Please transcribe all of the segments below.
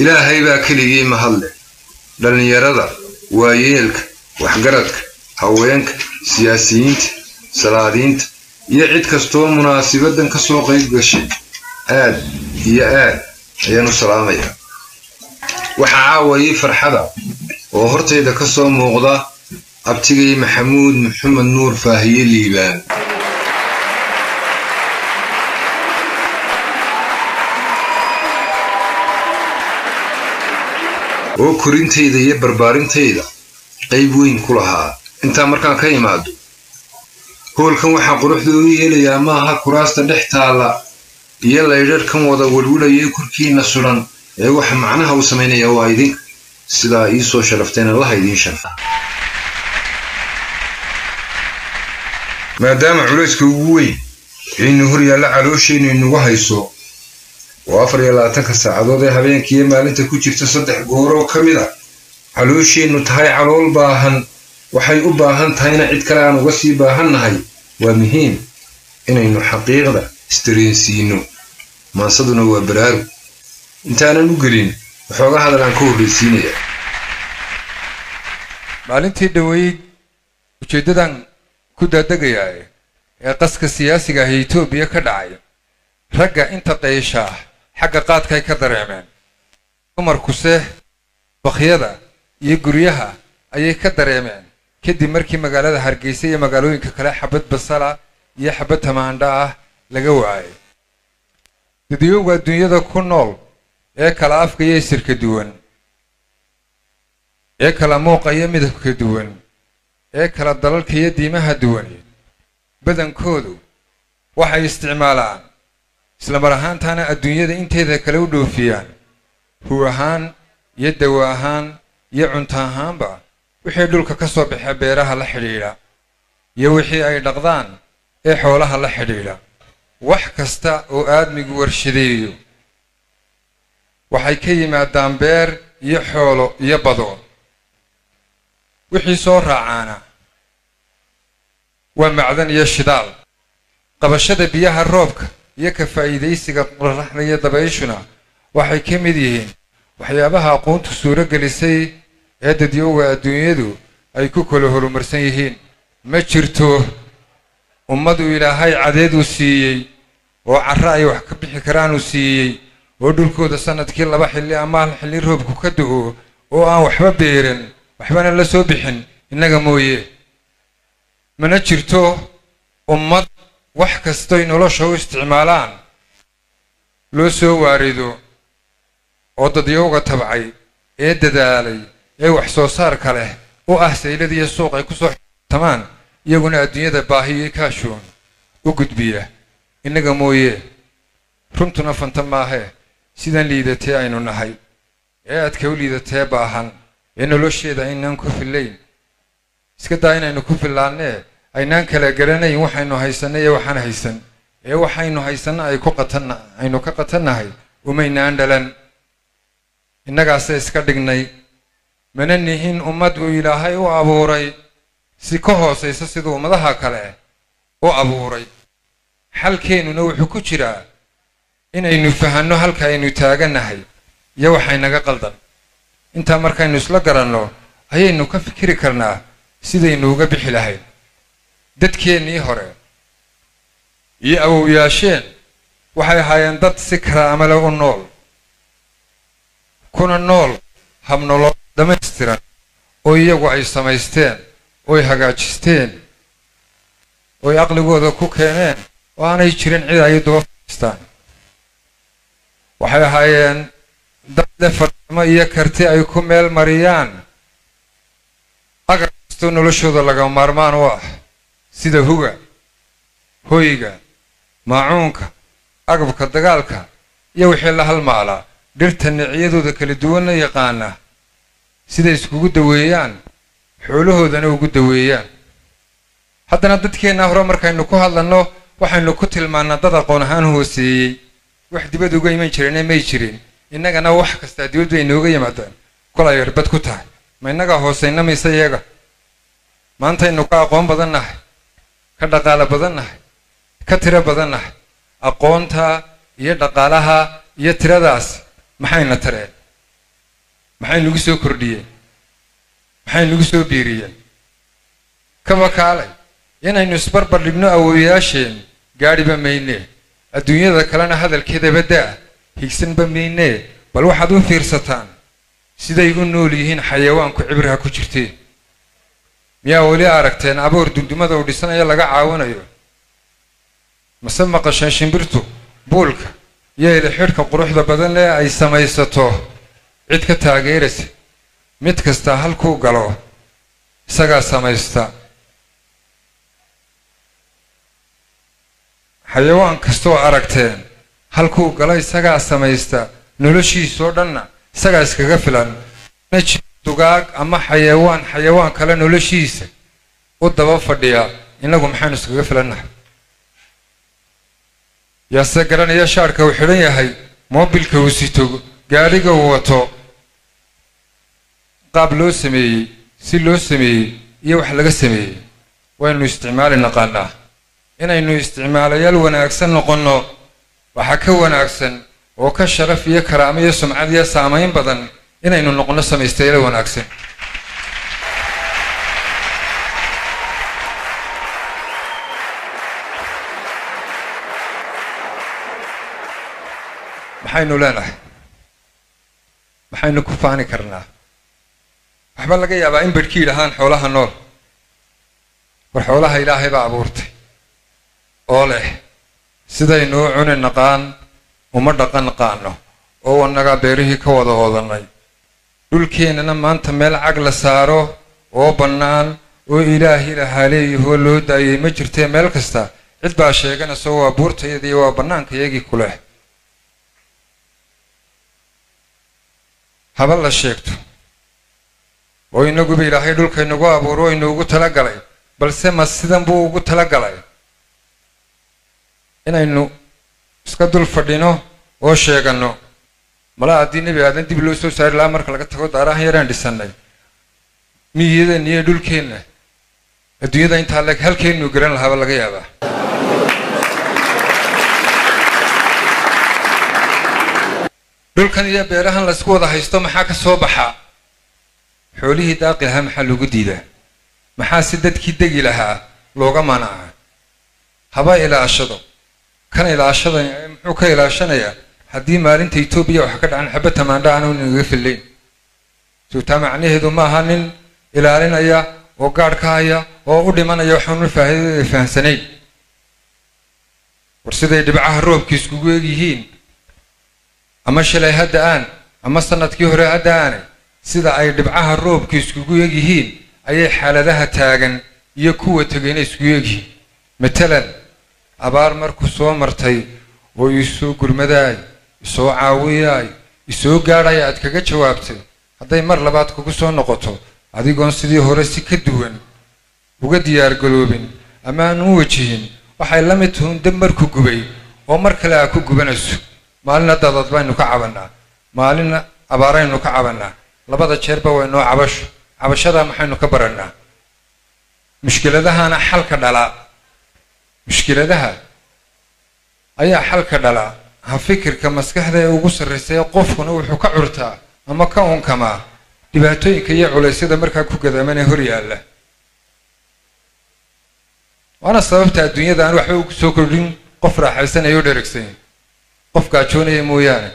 ilaahay baa keligii mahadle dhallinyarada waayeelka waxgaradka haweenka siyaasiyiinta salaadiinta iyo cid kastoo munaasibaddan ka soo qayb gashay aad iyo aad ayaan u salaamayaa. Waxaa caawayay farxada oo hortayda ka soo muuqda abtigay maxamuud maxamed nuur faahiye liibaan oo korintayda iyo barbaarintayda qayb weyn ku lahaa. Intaa markaan ka imaado hoolkan waxaa quruxda u yeelayaa maaha kuraasta dhex taalla iyo laydharhkan wada welwelaya korkiinna sudan ee waxa macnaha u samaynaya waa idinka sidaa ii soo sharafteen allaha idiin sharfa. Maadaama culayska ugu weyn aynu hor yaalla calooshaynu inugu hayso oo afar iyo labaatanka saacadood ee habeenkiiyo maalinta ku jirta saddex gooroo ka mid a caloosheennu tahay calool baahan waxay u baahan tahayna cid kale aan uga sii baahannahay. Waa muhiim inaynu xaqiiqda istareensiino maasaduna waa baraaru intaanan u gelin waxooga hadal aan ka horraysiinaya maalintii dhoweyd ujeeddadan ku daadegaya ee qaska siyaasiga ah ee etoobiya ka dhacay ragga inta qaysha ah xagga qaadkay ka dareemeen. Dumarkuse bakhyada iyo guryaha ayay ka dareemeen. Kadib markii magaalada hargeysa iyo magaalooyinka kale xabad basala iyo xabad tamaandha ah laga waayay. Dadiyowga adduunyada ku nool ee kala afka iyo isirka duwan ee kala muuqa iyo midabka duwan ee kala dalalka iyo diimaha duwan badankoodu waxay isticmaalaan islamar ahaantaana adduunyada inteeda kale u dhoofiyaan. Hu ahaan iyo dawo ahaan iyo cunto ahaanba wixii dhulka ka soo baxa beeraha la xidhiidha iyo wixii ay dhaqdaan ee xoolaha la xidhiidha. Wax kasta oo aadmigu warshadeeyo waxay ka yimaadaan beer iyo xoolo iyo bado wixii soo raacaana waa macdan iyo shidaal. Qabashada biyaha roobka iyo ka faa'iidaysiga iyo dabayshuna waxay ka mid yihiin waxyaabaha aqoontu suuro gelisay ee dadyowga adduunyadu ay ku kala horumarsan yihiin. Ma jirto ummadu ilaahay cadeeduu siiyey oo carro ay wax ka bixi karaan uu siiyey oo dhulkooda sannadkii laba xilli ama hal xilli roobku ka do-o oo aan waxba beerin waxbana la soo bixin innaga mooye. Mana jirto ummad wax kastoy nolosha u isticmaalaan loo soo waarido oo dadyowga tabcay ee dadaalay ee wax soo saarka leh u ah saylad iyo suuq ay ku soo tamaan iyaguna adduunyada baahiyo kaashoon u gudbiya. Innaga mooye runtuna fanta maahee sidan liidatee aynu nahay. Ee aadka u liidatee baahan ee nolosheeda aynaan ku fillayn. Iska daa inaynu ku fillaannee aynaan kala garanayn waxaynu haysanna iyo waxaan haysan. Ee waxaynu haysanna ay ku qatanna aynu ka qatannahay. Umaynaan dhalan. Innagaase iska dhignay. Mana nihin ummad uu ilaahay u abuuray. Si ka hoosaysa siduu ummadaha kale u abuuray. Xalkeennuna wuxuu ku jiraa inaynu fahanno halka aynu taagannahay iyo waxaynaga qaldan. Intaa markaynu isla garanno ayaynu ka fikiri karnaa sidaynu uga bixi lahayn dadkeennii hore iyo awowyaasheen waxay ahaayeen dad si karaamale u nool kuna nool habnolood dhammaystiran oo iyagu ay samaysteen ooy hagaajisteen ooy aqligooda ku keeneen oo aanay jirin cid ay duba fadhiistaan. Waxay ahaayeen dad leh farsamo iyo karti ay ku meel mariyaan. Agar kastoo noloshooda laga maarmaan u ah sida huga hoyga maacuunka agabka dagaalka iyo wixii la halmaalaa dhirta niciyadooda kala duwanna yaqaana siday iskugu daweeyaan xoolahoodana ugu daweeyaan. Haddana dadkeennaa hore markaynu ku hadlanno waxaynu ku tilmaannaa dad aqoon ahaan hooseeyey. Wax dibad uga iman jireenee may jirin. Innagana wax kastaa dibad bay inooga yimaadaan. Kolay erbad ku tahay. Ma innagaa hoosayna mise iyaga? Maantaynu ka aqoon badan nahay ka dhaqaalo badan nahay ka tiro badan nahay aqoonta iyo dhaqaalaha iyo tiradaas maxayna tareen? Maxay nagu soo kordhiyeen? Maxay nagu soo biiriyeen? Kaba kaalay inaynu isbarbar dhigno awoowayaasheen gaadhiba maynee. Adduunyada kalena hadalkeedaba daa higsanba maynee. Bal waxaad u fiirsataan siday u nool yihiin xayawaanku cibirha ku jirteen miyaa weli aragteen aboor dundumada uu dhisanayo laga caawinayo. Mase maqasheen shimbirtu? Buulka. Iyo ilixidhka quruxda badan lee ay samaysato. Cid ka taageeraysa. Mid kastaa halkuu galo. Isagaa samaysta. Xayawaan kastooo aragteen halkuu galo isagaa samaysta. Noloshiisoo dhanna isagaa iskaga filan dugaag ama xayawaan xayawaan kale noloshiisa u daba fadhiya innagu maxaynu iskaga filannahay? Yaase garanaya shaarhka uu xidhan yahay moobilka uu sito gaadhiga uu wato qaab loo sameeyey si loo sameeyey iyo wax laga sameeyey. Waynu isticmaali naqaanaa inaynu isticmaalayaal wanaagsan noqonno waxaa ka wanaagsan oo ka sharaf iyo karaamo iyo sumcad iyo saamayn badan inaynu noqonno samaystayaal wanaagsan maxaynu leenahay maxaynu ku faani karnaa? Waxba laga yaabaa in badhkii dhahaan xoolaha nool. War xoolaha ilaahay baa abuurtay. Oo leh sidaynuu cuni naqaan uma dhaqan naqaano oo wanagaa beerihii ka wada oodannay dhulkeennana maanta meel cag la saaro oo bannaan oo ilaahi lahaa leeyahoo loo daayay ma jirtee meel kasta. Cid baa sheeganayso waa buurtayadii waa bannaankayagii ku leh. Haba la sheegto. Oo inaguba ilaahay dhulka inagu abuuro o inuugu talagalay balse ma sidan buu ugu talagalay. Inaynu iska dul fadhino oo sheeganno mala haddii nebi aadan dib loo soo saari lahaa marka laga tago daarahan yaraan dhisannay miyiyadeenna iyo dhulkeenna adduunyada intaa leeg halkeennu garan lahaaba laga yaabaa dhulkan iyo beerahan laysku wada haysto maxaa ka soo baxaa xoolihii daaqi lahaa maxaa loogu diidaa maxaa si dadkii degi lahaa looga manaca haba ilaashado kan ilaashadan muxuu ka ilaashanayaa haddii maalinta etoobiya wax ka dhacan xaba tamaandha aanu nagaga fillayn suutaa macnaheedu ma aha nin ilaalinaya oo gaadh ka haya oo u dhimanaya waxaanu faa'iidada fahamsanayn war siday dhibcaha roobka iskugu egyihiin ama shalay hadda aan ama sannadkii hore hadda aane sida ay dhibcaha roobka iskugu egyihiin ayay xaaladaha taagan iyo kuwa tegayna iskugu egyihiin matalan abaar markuu soo martay oo isoo gurmadaay isoo caawiyaay isoo gaadhaya aad kaga jawaabtay hadday mar labaad kugu soo noqoto adigoon sidii hore si ka duwan uga diyaargaloobin ama aan u wajihin. Waxay la mid tuhuun dab marku gubay oo mar kale aa ku gubanayso maalina dadad baynu ka cabannaa. Maalina abaaraynu ka cabannaa. Labada jeerba waynoo cabasho cabashadaa maxaynu ka barannaa. Mushkiladahana xalka dhalaa. Mushkiladaha ayaa xalka dhalaa ha fikirka maskaxda ee ugu sarraysay qofkuna wuxuu ka curtaa ama ka unkamaa. Dhibaatooyinka iyo culaysyada markaa ku gadaamanee hor yaalla. Waana sababta adduunyada aan waxba ugu soo kordhin qof raaxaysanaya o dheregsanyin qof gaajoonaya mooyaane.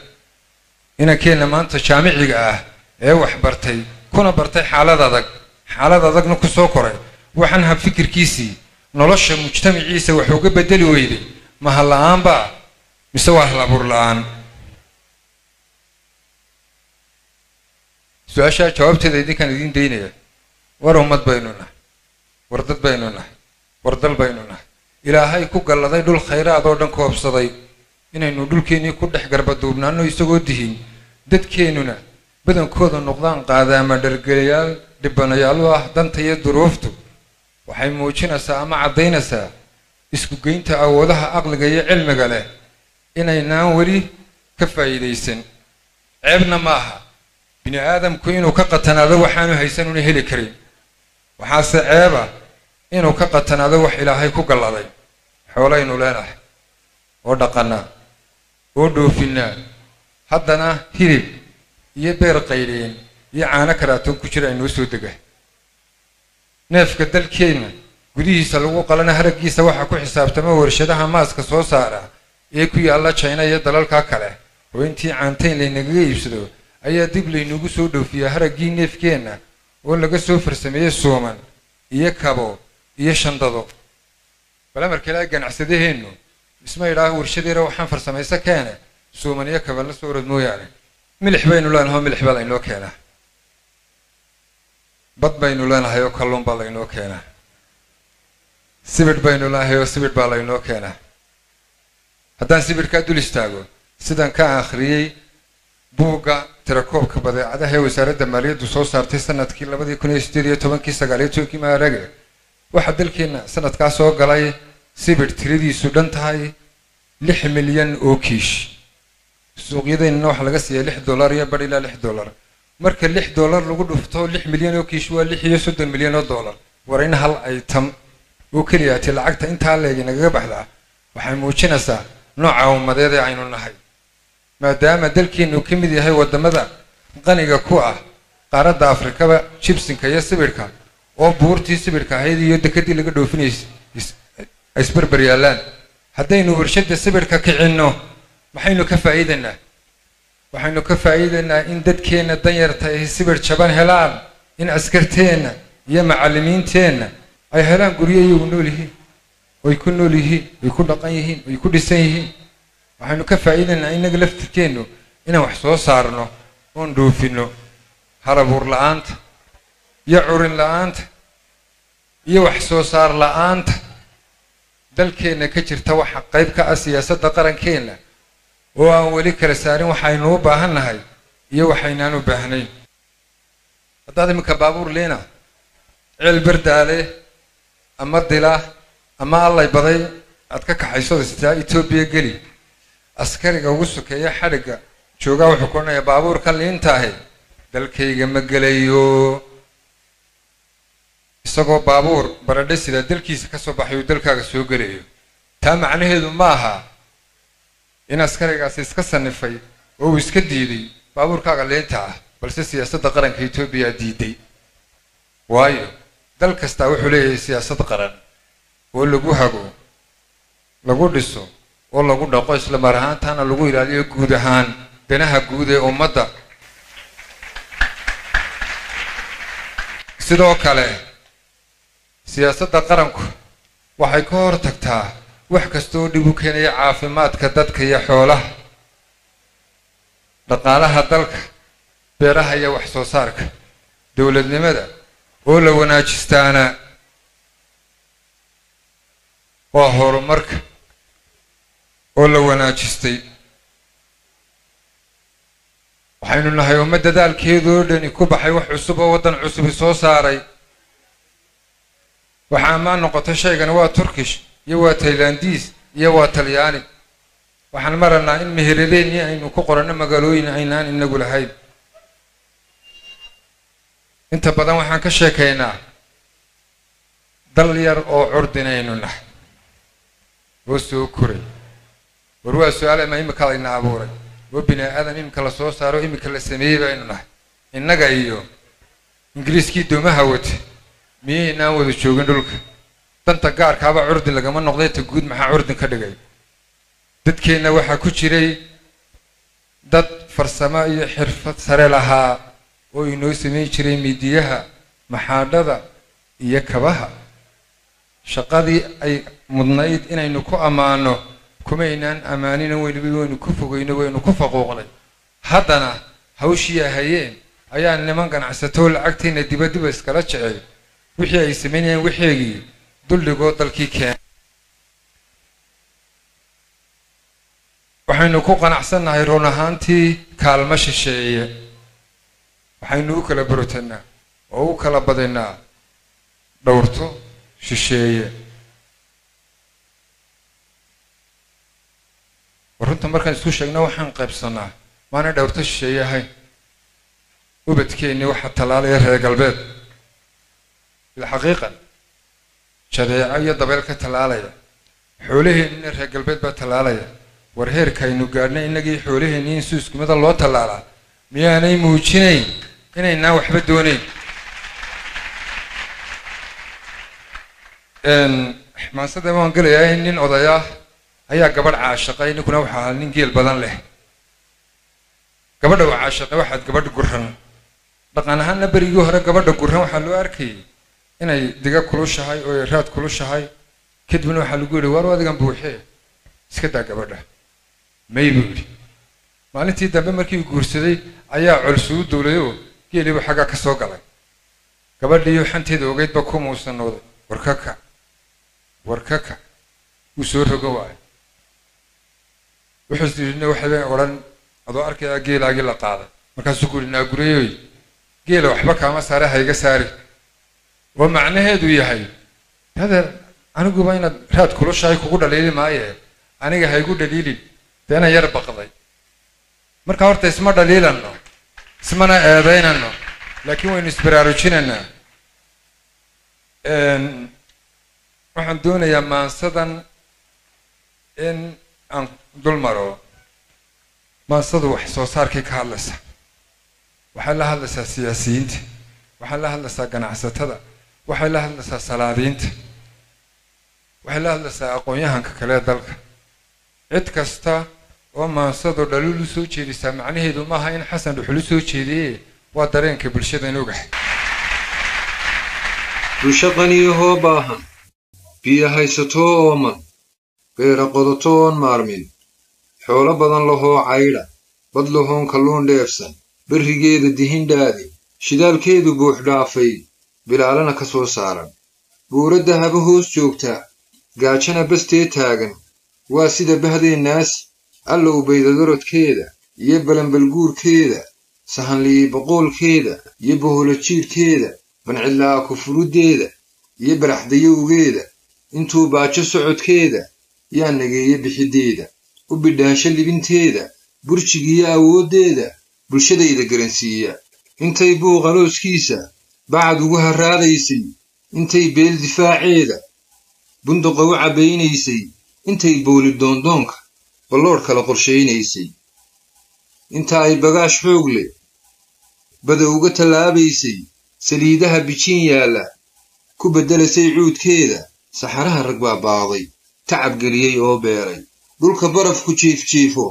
Inankeenna maanta jaamiciga ah ee wax bartay kuna bartay xaalad adag xaalad adagna ku soo koray. Waxaan hab fikirkiisii nolosha mujtamaciisa wax uga bedeli weyday. Ma hal la'aanba mise waa hal abuur la'aan? Su'aashaa jawaabteeda idinkaan idiin daynaya. War ummad baynu nahay. War dad baynu nahay. War dal baynu nahay. Ilaahay ku galladay dhul khayraad oo dhan koobsaday inaynu dhulkeennii ku dhex garbaduubnaano isagoo dihin. Dadkeennuna badankooda noqdaan qaadaama dhargelayaal dhibanayaal u ah danta iyo duruuftu. Waxay muujinaysaa ama caddaynaysaa isku geynta awoodaha aqliga iyo cilmiga leh inaynaan weli ka faa'iidaysan. Ceebna ma aha bini aadamku inuu ka qatanaado waxaanu haysanuna heli karin. Waxaase ceeba inuu ka qatanaado wax ilaahay ku galladay xoolaynu leenahay. Oo dhaqannaa. Oo dhoofinnaa haddana hilib iyo beer qaydheen iyo caano karaatoon ku jira aynoo soo dega neefka dalkeenna gudihiisa lagu qalana haraggiisa waxaa ku xisaabtama warshadaha maaska soo saara ee ku yaalla jina iyo dalalka kale. Oo intii caantayn laynagaga iibsado ayaa dib laynagu soo dhoofiyaa haraggii neefkeenna oo laga soo farsameeyey suuman iyo kabo iyo shandado. Bale markale ganacsadaheennu isma idhaaho warshadeera waxaan farsamayso keene suuman iyo kaba la soo orad mooyaane. Milix baynu leenahay oo milix baa laynoo keenaa. Bad baynu leenahay oo kalluun baa laynoo keenaa. Sibidh baynu leenahay oo sibidh baa laynoo keenaa haddaan sibidhkaa dul istaago sidaan ka akhriyey buugga tirakoobka badeecadaha ee wasaaradda maaliyaddu soo saartay sannadkii labadii kun iyo sideed iyo tobankii sagaaliyo tobankii maarage waxaa dalkeenna sanadkaa soo galay sibidh tiradiisu dhan tahay lix milyan oo kiish. Suuqyadeennana waxaa laga siiyaa lix dollar iyo bar ilaa lix dollar. Marka lix dollar lagu dhufto lix milyan oo kiish waa lix iyo soddon milyan oo dollar. War in hal aytam oo keliyaati lacagta intaa leegi nagaga baxdaa. Waxay muujinaysaa nooca ummadeed ee aynu nahay. Maadaama dalkeennu ka mid yahay waddamada qaniga ku ah qaaradda afrikaba jibsinka iyo sibidhka oo buurtii sibidhka ahayd iyo dekadii laga dhoofinaysa ay isbarbar yaallaan haddaynu warshadda sibidhka kicinno maxaynu ka faa'iidaynaa? Waxaynu ka faa'iidaynaa in dadkeenna danyarta ay sibidh jaban helaan in askarteenna iyo macallimiinteenna ay helaan guryo iyagu nool yihiin oy ku nool yihiin oy ku dhaqan yihiin oy ku dhisan yihiin. Waxaynu ka faa'iidaynaa innaga laftirkeennu inaan wax soo saarno oon dhoofinno halabuur la'aanta iyo curin la'aanta iyo wax soo saar la'aanta. Dalkeenna ka jirta waxa qayb ka ah siyaasadda qarankeenna oo aan weli kala saarin waxaynu u baahan nahay iyo waxaynaan u baahnayn. Haddaad iminka baabuur liina ceel bardaale ama dila ama allay baday aad ka kaxayso istaa etoobiya geli. Askariga ugu sokeeya xadhigga joogaa wuxuu ku odhanayaa baabuurka liintaahe dalkayga ma gelayo. Isagoo baabuur baradhe sida dalkiisa ka soo baxay uu dalkaaga soo gelayo. Taa macnaheedu ma aha in askarigaasi iska sanifay oo uu iska diiday baabuurkaaga liinta ah balse siyaasadda qaranka etoobiya diiday. Waayo dal kastaa wuxuu leeyahay siyaasad qaran oo lagu hago lagu dhiso oo lagu dhaqo isla mar ahaantaana lagu ilaaliyo guud ahaan danaha guud ee ummadda. Sidoo kale siyaasadda qaranku waxay ka hor tagtaa wax kasta oo dhib u keenaya caafimaadka dadka iyo xoolaha dhaqaalaha dalka beeraha iyo wax soo saarka dowladnimada oo la wanaajistaana waa horumarka oo la wanaajistay. Waxaynu nahay umma dadaalkeedoo dhani ku baxay wax cusub oo waddan cusubi soo saaray. Waxaa ammaan noqotay shaygani waa turkish iyo waa tailandiis iyo waa talyaani. Waxaan maranaa in meheradeenii aynu ku qoranno magaalooyin aynaan inagu lahayn. Inta badan waxaan ka sheekaynaa dal yar oo curdinaynu nahay oo soo koray. War waa su'aal ma imika layna abuuray. Oo bini aadan imika la soo saaro imika la sameeyey baynu nahay. Innaga iyo ingiriiskii doomaha wate miyaynaan wada joogin dhulka? Danta gaarkaaba curdin lagama noqday ta guud maxaa curdin ka dhigay? Dadkeenna waxaa ku jiray dad farsamo iyo xirfad sare lahaa oo inoo samayn jiray midiyaha maxaadhada iyo kabaha shaqadii ay mudnayd inaynu ku ammaano kumaynaan ammaanin weliba waynu ku fogeyno waynu ku faquuqnay haddana hawshii ay hayeen ayaa niman ganacsatoo lacagtiina dibadiba iskala jecey wixii ay samaynayeen wixeegii duldhigoo dalkii keenay waxaynu ku qanacsannahay run ahaantii kaalmo shisheeye. Waxaynu u kala borotannaa oo u kala badinnaa dhowrto shisheeye war runta markaan isku sheegno waxaan qaybsannaa maana dhowrto shisheeye ahayn ubadkeennii waxaa tallaalaya reer galbeed. Bilxaqiiqa jadeeco iyo dabeel ka tallaalaya xoolaheennina reer galbeed baa tallaalaya war heerka aynu gaadhnay innagii xoolaheennii in si iskumida loo tallaalaa miyaanay muujinayn inaynaan waxba doonayn maansada waan gelayaa in nin odayaa ayaa gabadh caashaqay ninkuna waxaa ahaa nin geel badan leh. Gabadha waa caashaqay waxaad gabadh guran dhaqan ahaanna berigii hore gabadha guran waxaa loo arkayay inay diga kulushahay oo raad kulushahay. Kadibna waxaa lagu yidhi waar adigan buuxee? Iska daa gabadha. May buu yidhi. Maalintii dambe markii guursaday ayaa colsuu duulay oo geeliibu xaggaa ka soo galay. Gabadhiiyo xanteeda ogeydba ku muusanooday warkaka warkaka wuu soo rogo waayo. Wuxuu yidhi waxay odhan adoo arkayaa geelaagii la qaaday. Markaasuu ku yidhi naagurayoy geela waxba kaama saare hayga saari. Oo macnaheedu yahay hadeer aniguba inaad raad kulushahay kugu dhaliili maaye. Aniga haygu dhaliilin dee inan yar baqday. Marka horta isma dhaliilanno ismana eedaynano laakiin waynu isbaraarujinaynaa waxaan doonayaa maansadan in aan dul maro. Maansadu wax soo saarkay ka hadlaysaa waxay la hadlaysaa siyaasiyiinta. Waxay la hadlaysaa ganacsatada. Waxay la hadlaysaa salaadiinta. Waxay la hadlaysaa aqoon-yahanka kale dalka. Cid kasta oo maansadu dhaliil u soo jeedisaa macnaheedu maaha in xasan dhuxul u soo jeediye waa dareenka ogahay bulsho qaniyahoo baahan biyo haysatoo ooman beera qodato oon maarmin. Xoolo badan lahoo caydha bad lahoon kalluun dheefsan. Berrigeeda dihindhaadi shidaalkeedu buux dhaafay bilaalana ka soo saaran. Buuradda haba hoos joogtaa gaajana bastee taagan. Waa sida bahdeennaas alla ubaydadorodkeeda iyo balanbalguurkeeda sahanliyi boqoolkeeda iyo boholo jiidhkeeda bancidlaa kufuruddeeda iyo baraxdayowgeeda intuu baajo socodkeeda yaa nageeya bixiddeeda u bidhaansho libinteeda burjigiyo awooddeeda bulshadayda garansiiya. Intay buuqalooskiisa bacad ugu harraadaysay intay beel difaaceeda bunduqa u cabbaynaysay intay bowli doondoonka balloodh kala qorshaynaysay inta ay bagaash xoog leh bada uga tallaabaysay saliidaha bijin yaalla ku beddelasay cuudkeeda saxaraha rag baa baaday tacab geliyey oo beeray. Dhulka barafku jiifjiifo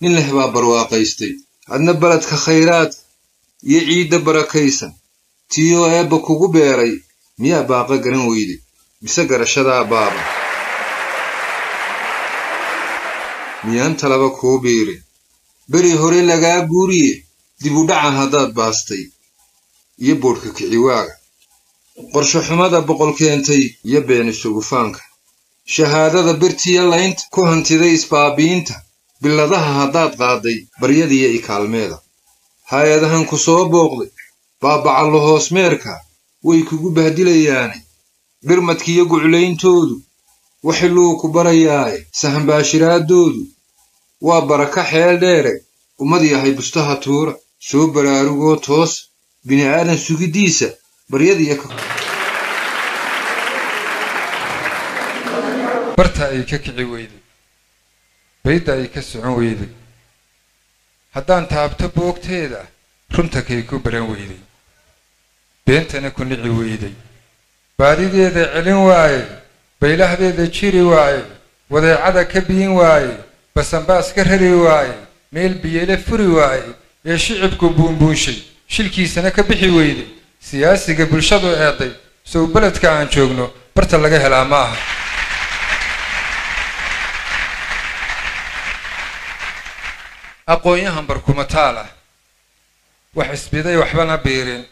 nin leh baa barwaaqaystay. Adna baledka khayraadka iyo ciidda barakaysan tiyoo eebba kugu beeray. Miyaa baaqa garan weyday mise garashadaa baaba? Miyaan talaba kuu biirin beri hore lagaa guuriye. Dib u dhaca haddaad baastay. Iyo boodhka kiciwaaga qorsho xumada boqol keentay iyo been isugufaanka shahaadada birtiya laynta ku hantiday isbaabiinta billadaha haddaad qaaday baryadiiyo ikaalmeeda. Hay'adahan ku soo booqday. Baabacallo hoosmeerka way kugu bahdilayaane dhirmadkiiyo guclayntoodu waxiluu ku barayaaye sahanbaashiraaddoodu waa baraka xeel dheere. Ummad yahay bustaha tuura. Soo baraarugoo toos. Bini'aadan sugiddiisa baryadiiyo ka barta ay ka kici weyday baydda ay ka socon weyday haddaan taabto boogteeda runta kay ku baran weyday beentana ku nici weyday baadideeda celin waaye baylahdeeda jiri waaye wadeecada ka biin waaye basanbaas ka rari waaye meel biyele furi waaye ee shicibku buunbuunshay shilkiisana ka bixi weyday siyaasiga bulshadu eeday sow beledka aan joogno barta laga helaa ma aha aqoon-yahan barkumataal ah wax isbiday waxbana biirin.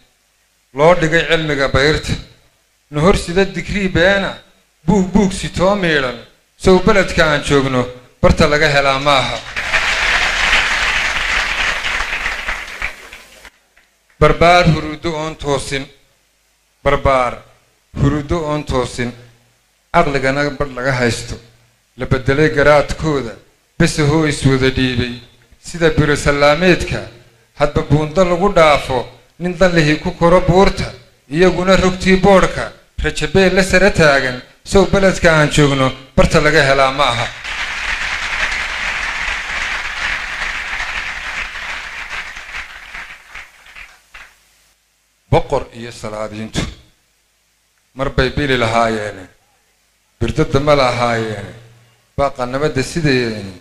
Loo dhigay cilmiga bayrta. Nuhorsida digrii beena buug buug sitoo miidhan sow beledka aan joogno barta laga helaa ma aha barbaar huruuddo oon toosin. Barbaar huruuddo oon toosin. Caqligana badh laga haysto. La beddelay garaadkooda. Besahoo iswada dhiibay. Sida birosallaameedka hadba buundo lagu dhaafo nin danlihii ku koro buurta iyaguna rogtii boodhka rajabeel la sara taagan sow beledka aan joogno barta laga helaa ma aha boqor iyo salaadiintu mar bay bili lahaayeene birdada ma lahaayeene baaqanimada sideeni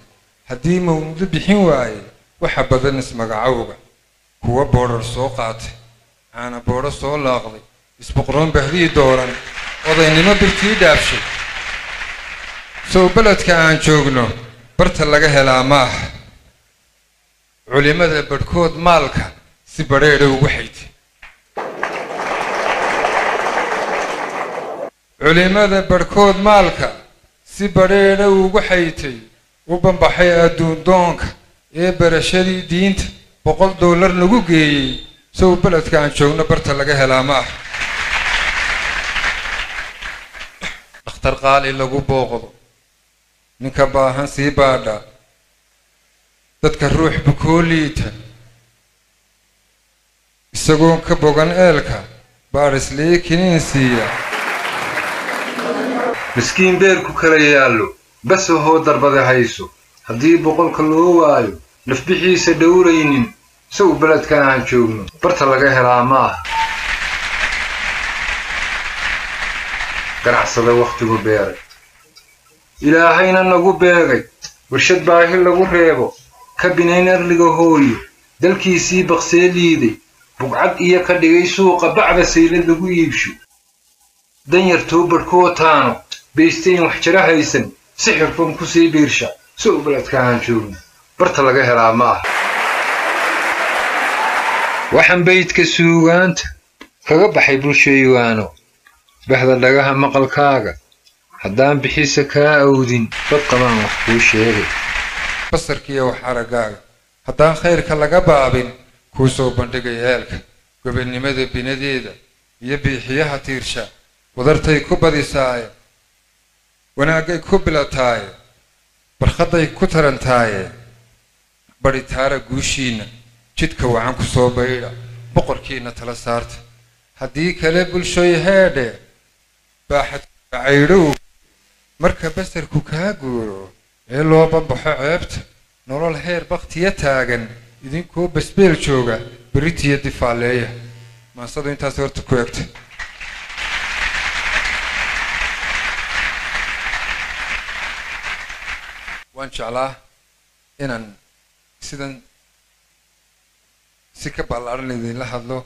haddii mawmudo bixin waaye waxa badan ismagacowga kuwa boodhar soo qaatay caana boodho soo laaqday isboqroon bahdii dooran odaynimo birtii dhaafshay. Sow beledka aan joogno barta laga helaa ma aha culimada badhkood maalka si badheedha ugu xaytay culimada badhkood maalka si badheedha ugu xaytay u bambaxay adduundoonka ee barashadii diinta boqol dollar lagu geeyey sow beledka aan joogno barta laga helaa ma aha. Dhakhtar qaali lagu booqdo. Ninka baahan sii baadha. Dadka ruux bukoo liita. Isagoon ka bogan eelka baadhislii kiniin siiya miskiin beerku kala yaallo bas ahoo darbada hayso. Haddii boqolka loo waayo nafbixiisa dhowraynin sow beledka aan joogno. Barta laga helaa ma aha. Ganacsada wakhtigu beeray. Ilaahayna nagu beegay. Warshad baahi lagu reebo. Ka binayn arliga hooyo. Dalkiisii baqsee liiday. Bugcad iyo ka dhigay suuqa bacda saylad lagu iibsho. Danyartoo badhkootaano baystayn wax jara haysan. Sixirfan ku sii biirsha. Sow beledka aan joogno barta laga helaa ma aha. Waxaan baydka suugaanta kaga baxay bulshaywaano baxda dhagaha maqalkaaga. Haddaan bixisa kaa awdin dad qabaan wax kuu sheegay basarkiiyo wax araggaaga haddaan khayrka laga baabin kuu soo bandhigay eelka gobonnimada binadeeda iyo biixiyaha tiirsha. Wadartay ku badisaaye wanaaggay ku bilataaye barkhaday ku tarantaaye badhitaara guushiinna jidka wacan ku soo baydha boqorkiinna tala saarta. Haddii kale bulshoy heedhe baaxadka caydhow marka basarku kaa guuro ee loo bambaxo ceebta nolol heer bakhtiya taagan idinkoo basbeel jooga beritiyo difaaleeya maansadu intaas horta ku egta waan jeclaa inaan sidan si ka ballaaran idinla hadlo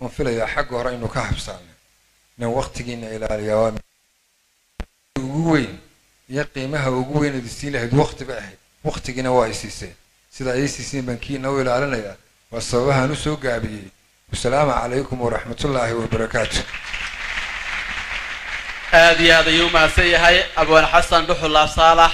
waan filayaa xagga hore inuu ka habsaano inaan waktigiina ilaaliyaa ugu weyn iyo qiimaha ugu weyn idi siin lahayd wakti bay ahayd waktigiina waa ay siiseen. Sida ay siiseen baan kiina u ilaalinayaa. Waa sababahaan u soo gaabiyey. Wasalaamu calaykum waraxmatullaahi wabarakaatu aad iyo aad ayuu umahadsan yahay. Abwaan xasan dhuxulaab saalax